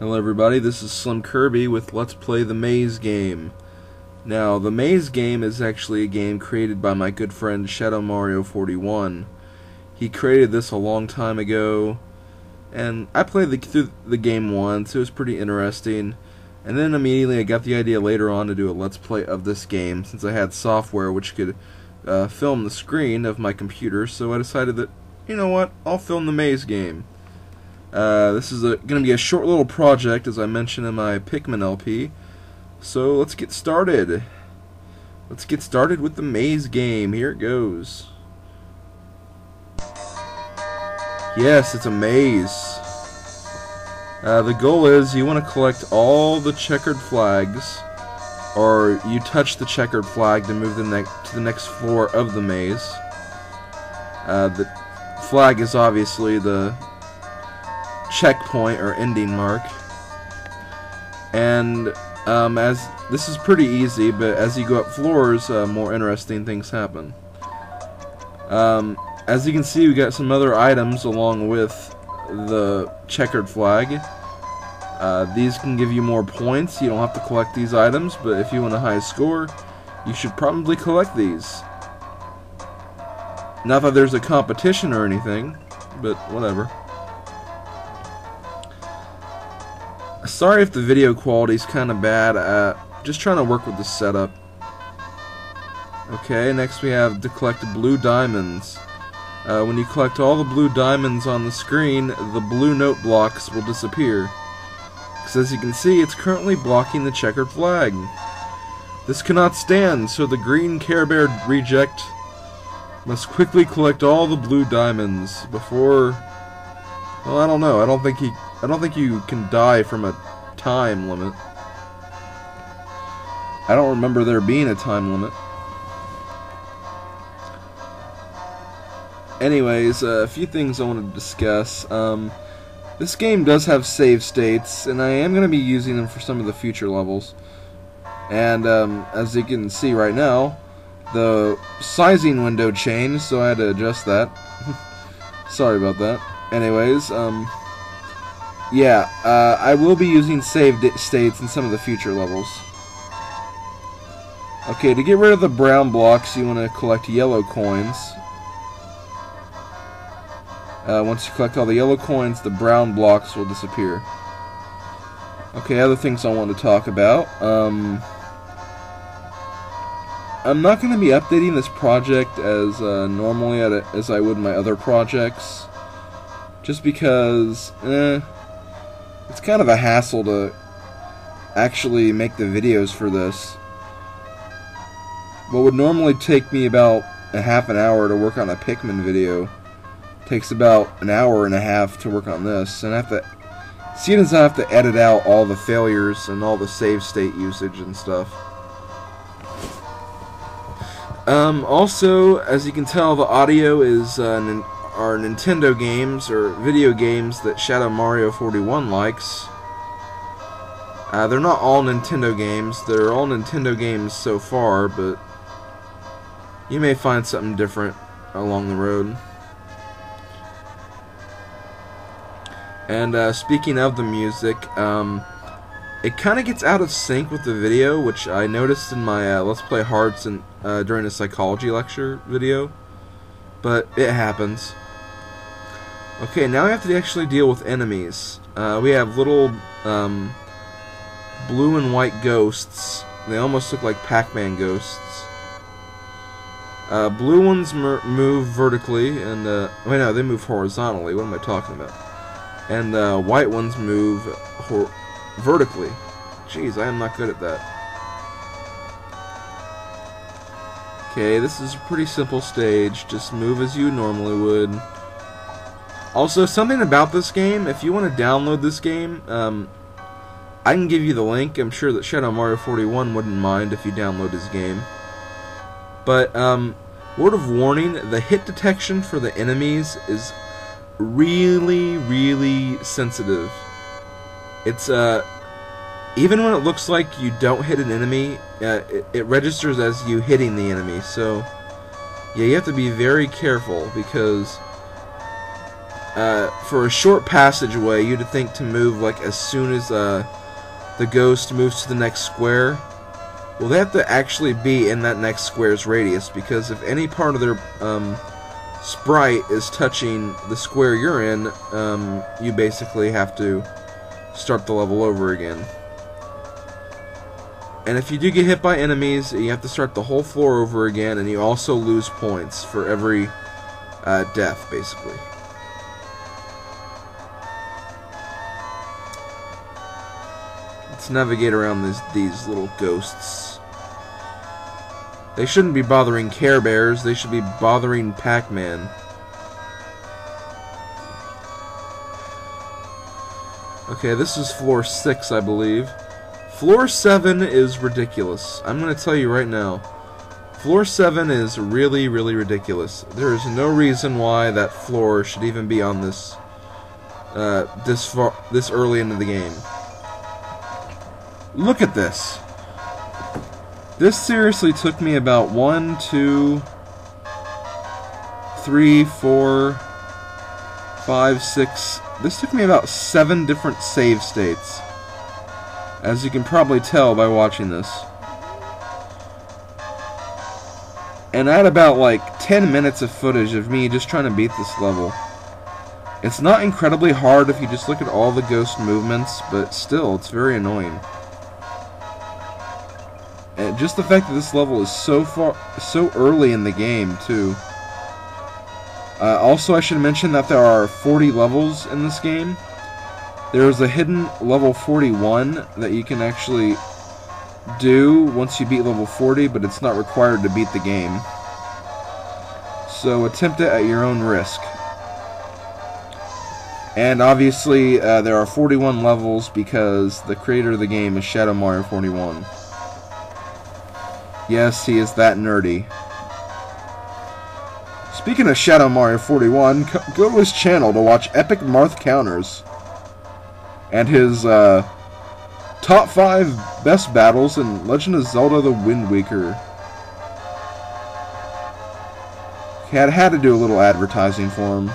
Hello everybody, this is Slim Kirby with Let's Play the Maze game. Now, the Maze game is actually a game created by my good friend Shadow Mario 41. He created this a long time ago, and I played the, through the game once, it was pretty interesting, and then immediately I got the idea later on to do a Let's Play of this game, since I had software which could uh, film the screen of my computer, so I decided that, you know what, I'll film the Maze game. Uh, this is going to be a short little project, as I mentioned in my Pikmin LP. So let's get started. Let's get started with the maze game. Here it goes. Yes, it's a maze. Uh, the goal is you want to collect all the checkered flags, or you touch the checkered flag to move the to the next floor of the maze. Uh, the flag is obviously the checkpoint or ending mark. And um, as this is pretty easy, but as you go up floors, uh, more interesting things happen. Um, as you can see, we got some other items along with the checkered flag. Uh, these can give you more points. You don't have to collect these items, but if you want a high score, you should probably collect these. Not that there's a competition or anything, but whatever. Sorry if the video quality is kind of bad. Uh, just trying to work with the setup. Okay, next we have to collect blue diamonds. Uh, when you collect all the blue diamonds on the screen, the blue note blocks will disappear. Because as you can see, it's currently blocking the checkered flag. This cannot stand, so the green Care Bear reject must quickly collect all the blue diamonds before... Well, I don't know. I don't think he I don't think you can die from a time limit. I don't remember there being a time limit. Anyways, uh, a few things I want to discuss. Um, this game does have save states, and I am going to be using them for some of the future levels. And um, as you can see right now, the sizing window changed, so I had to adjust that. Sorry about that. Anyways, um, yeah, uh, I will be using saved states in some of the future levels. Okay, to get rid of the brown blocks, you want to collect yellow coins. Uh, once you collect all the yellow coins, the brown blocks will disappear. Okay, other things I want to talk about. Um, I'm not going to be updating this project as uh, normally as I would my other projects. Just because, eh, it's kind of a hassle to actually make the videos for this. What would normally take me about a half an hour to work on a Pikmin video takes about an hour and a half to work on this. And I have to, seeing as I have to edit out all the failures and all the save state usage and stuff. Um, also, as you can tell, the audio is uh, are Nintendo games or video games that Shadow Mario 41 likes. Uh, they're not all Nintendo games. They're all Nintendo games so far, but you may find something different along the road. And uh, speaking of the music, um, it kind of gets out of sync with the video, which I noticed in my uh, Let's Play Hearts and uh, during a psychology lecture video. But it happens. Okay, now we have to actually deal with enemies. Uh, we have little um, blue and white ghosts. They almost look like Pac-Man ghosts. Uh, blue ones move vertically, and uh, wait, no, they move horizontally. What am I talking about? And uh, white ones move vertically. Jeez, I am not good at that. Okay, this is a pretty simple stage. Just move as you normally would. Also, something about this game, if you want to download this game, um, I can give you the link. I'm sure that Shadow Mario 41 wouldn't mind if you download his game. But, um, word of warning, the hit detection for the enemies is really, really sensitive. It's, uh, even when it looks like you don't hit an enemy, uh, it, it registers as you hitting the enemy. So, yeah, you have to be very careful because uh, for a short passageway, you'd think to move like as soon as uh, the ghost moves to the next square. Well, they have to actually be in that next square's radius because if any part of their um, sprite is touching the square you're in, um, you basically have to start the level over again. And if you do get hit by enemies, you have to start the whole floor over again, and you also lose points for every uh, death, basically. Let's navigate around these, these little ghosts. They shouldn't be bothering Care Bears, they should be bothering Pac-Man. Okay, this is floor 6, I believe. Floor 7 is ridiculous. I'm going to tell you right now. Floor 7 is really, really ridiculous. There is no reason why that floor should even be on this uh, this far, this early into the game. Look at this. This seriously took me about one, two, three, four, five, six. This took me about seven different save states. As you can probably tell by watching this. And I had about like 10 minutes of footage of me just trying to beat this level. It's not incredibly hard if you just look at all the ghost movements, but still, it's very annoying. And just the fact that this level is so far, so early in the game, too. Uh, also, I should mention that there are 40 levels in this game. There is a hidden level 41 that you can actually do once you beat level 40, but it's not required to beat the game. So attempt it at your own risk. And obviously, uh, there are 41 levels because the creator of the game is Shadow Mario 41. Yes, he is that nerdy. Speaking of Shadow Mario 41, go to his channel to watch Epic Marth Counters. And his uh, top 5 best battles in Legend of Zelda The Wind Waker. Had had to do a little advertising for him.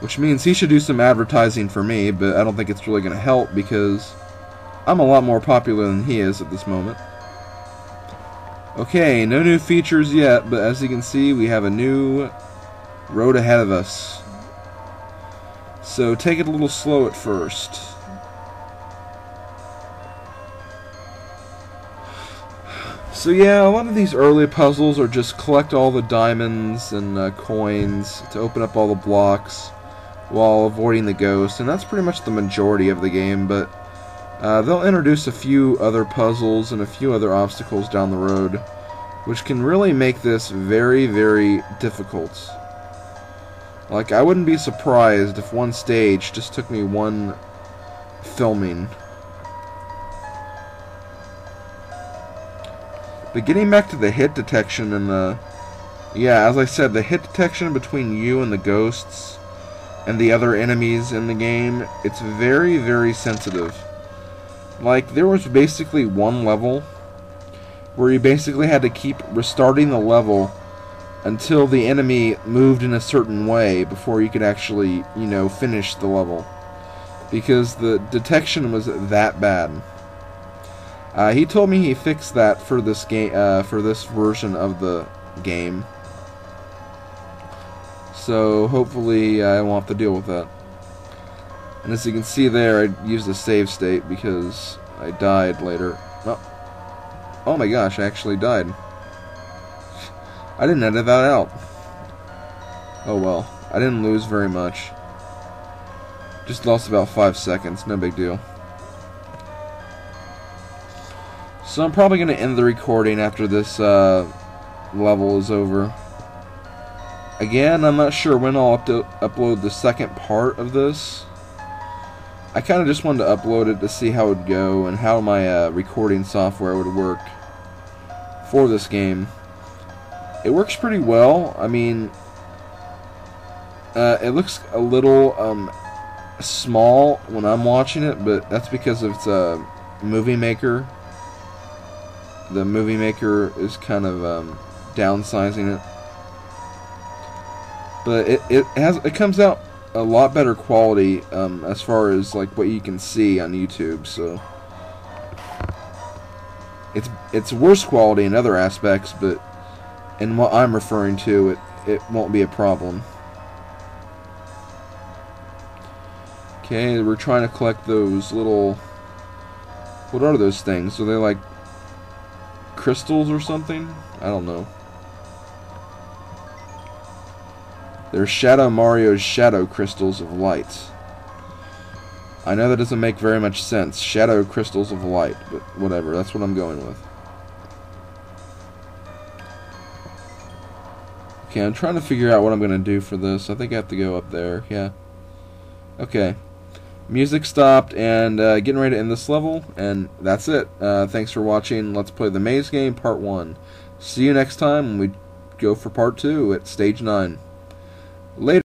Which means he should do some advertising for me, but I don't think it's really going to help because I'm a lot more popular than he is at this moment. Okay, no new features yet, but as you can see, we have a new road ahead of us. So take it a little slow at first. So yeah, a lot of these early puzzles are just collect all the diamonds and uh, coins to open up all the blocks while avoiding the ghost, and that's pretty much the majority of the game, but uh, they'll introduce a few other puzzles and a few other obstacles down the road, which can really make this very, very difficult. Like, I wouldn't be surprised if one stage just took me one filming. But getting back to the hit detection and the... Yeah, as I said, the hit detection between you and the ghosts and the other enemies in the game, it's very, very sensitive. Like, there was basically one level where you basically had to keep restarting the level until the enemy moved in a certain way before you could actually, you know, finish the level. Because the detection was that bad. Uh, he told me he fixed that for this game, uh, for this version of the game. So hopefully I won't have to deal with that. And as you can see there, I used a save state because I died later. Oh, oh my gosh, I actually died. I didn't edit that out. Oh well, I didn't lose very much. Just lost about five seconds, no big deal. So I'm probably going to end the recording after this uh, level is over. Again, I'm not sure when I'll up upload the second part of this. I kind of just wanted to upload it to see how it would go and how my uh, recording software would work for this game. It works pretty well. I mean, uh, it looks a little um, small when I'm watching it, but that's because its uh, movie maker. The movie maker is kind of um, downsizing it. but it, it has it comes out a lot better quality um, as far as like what you can see on YouTube. So it's it's worse quality in other aspects, but in what I'm referring to, it it won't be a problem. Okay, we're trying to collect those little. What are those things? Are they like crystals or something? I don't know. They're Shadow Mario's Shadow Crystals of Light. I know that doesn't make very much sense. Shadow Crystals of Light, but whatever. That's what I'm going with. Okay, I'm trying to figure out what I'm going to do for this. I think I have to go up there. Yeah. Okay. Music stopped, and uh, getting ready to end this level, and that's it. Uh, thanks for watching. Let's play the Maze Game Part 1. See you next time when we go for Part 2 at Stage 9. Later.